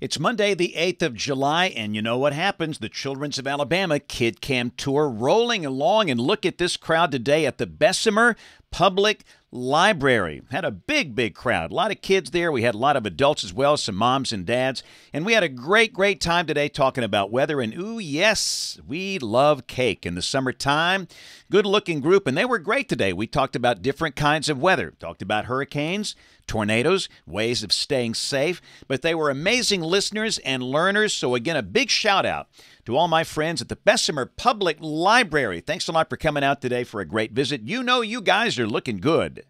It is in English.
It's Monday, the 8th of July, and you know what happens. The Children's of Alabama KIDCAM Tour rolling along, and look at this crowd today at the Bessemer Public Library. Had a big, big crowd. A lot of kids there. We had a lot of adults as well, some moms and dads. And we had a great, great time today talking about weather. And ooh, yes, we love cake in the summertime. Good looking group, and they were great today. We talked about different kinds of weather, talked about hurricanes, tornadoes, ways of staying safe. But they were amazing listeners and learners. So, again, a big shout out to all my friends at the Bessemer Public Library. Thanks a lot for coming out today for a great visit. You know, you guys are looking good.